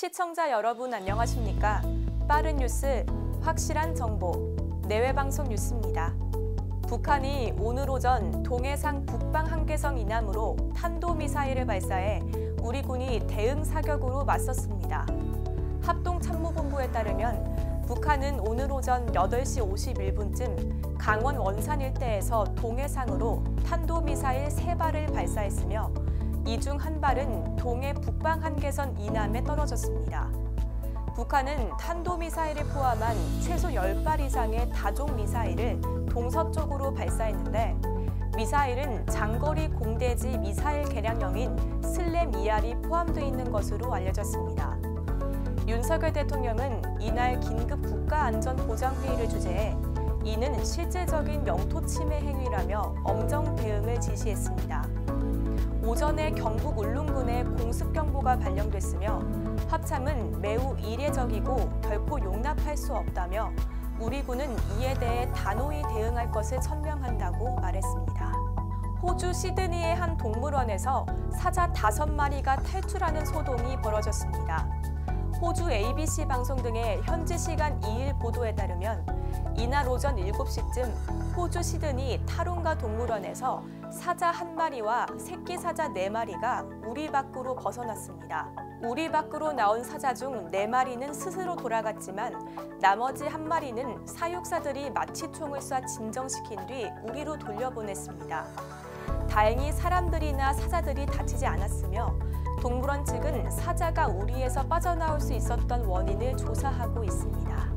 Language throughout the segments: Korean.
시청자 여러분 안녕하십니까? 빠른 뉴스, 확실한 정보, 내외방송 뉴스입니다. 북한이 오늘 오전 동해상 북방 한계성 이남으로 탄도미사일을 발사해 우리 군이 대응 사격으로 맞섰습니다. 합동참모본부에 따르면 북한은 오늘 오전 8시 51분쯤 강원 원산 일대에서 동해상으로 탄도미사일 3발을 발사했으며 이 중 한 발은 동해 북방 한계선 이남에 떨어졌습니다. 북한은 탄도미사일을 포함한 최소 10발 이상의 다종 미사일을 동서쪽으로 발사했는데 미사일은 장거리 공대지 미사일 개량형인 슬램 ER이 포함되어 있는 것으로 알려졌습니다. 윤석열 대통령은 이날 긴급 국가안전보장회의를 주재해 이는 실질적인 영토 침해 행위라며 엄정 대응을 지시했습니다. 오전에 경북 울릉군에 공습경보가 발령됐으며 합참은 매우 이례적이고 결코 용납할 수 없다며 우리 군은 이에 대해 단호히 대응할 것을 천명한다고 말했습니다. 호주 시드니의 한 동물원에서 사자 다섯 마리가 탈출하는 소동이 벌어졌습니다. 호주 ABC 방송 등의 현지 시간 2일 보도에 따르면 이날 오전 7시쯤 호주 시드니 타론가 동물원에서 사자 한 마리와 새끼 사자 네 마리가 우리 밖으로 벗어났습니다. 우리 밖으로 나온 사자 중네 마리는 스스로 돌아갔지만 나머지 한 마리는 사육사들이 마취총을 쏴 진정시킨 뒤 우리로 돌려보냈습니다. 다행히 사람들이나 사자들이 다치지 않았으며 동물원 측은 사자가 우리에서 빠져나올 수 있었던 원인을 조사하고 있습니다.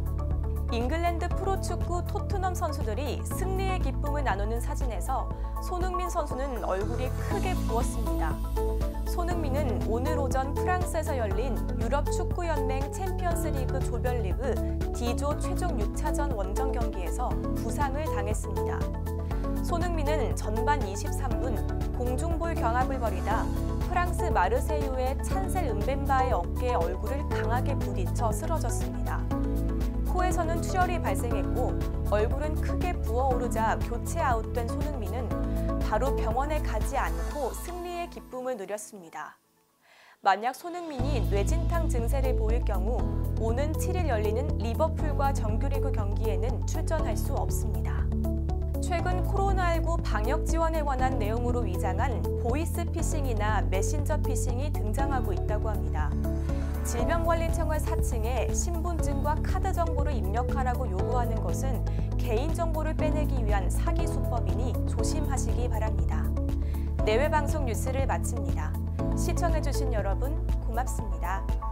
잉글랜드 프로축구 토트넘 선수들이 승리의 기쁨을 나누는 사진에서 손흥민 선수는 얼굴이 크게 부었습니다. 손흥민은 오늘 오전 프랑스에서 열린 유럽 축구연맹 챔피언스리그 조별리그 D조 최종 6차전 원정 경기에서 부상을 당했습니다. 손흥민은 전반 23분 공중볼 경합을 벌이다 프랑스 마르세유의 찬셀 은벤바의 어깨에 얼굴을 강하게 부딪혀 쓰러졌습니다. 코에서는 출혈이 발생했고 얼굴이 크게 부어오르자 교체 아웃된 손흥민은 바로 병원에 가지 않고 승리의 기쁨을 누렸습니다. 만약 손흥민이 뇌진탕 증세를 보일 경우 오는 7일 열리는 리버풀과 정규리그 경기에는 출전할 수 없습니다. 최근 코로나19 방역 지원에 관한 내용으로 위장한 보이스 피싱이나 메신저 피싱이 등장하고 있다고 합니다. 질병관리청을 사칭해 신분증과 카드 정보를 입력하라고 요구하는 것은 개인정보를 빼내기 위한 사기 수법이니 조심하시기 바랍니다. 내외 방송 뉴스를 마칩니다. 시청해주신 여러분 고맙습니다.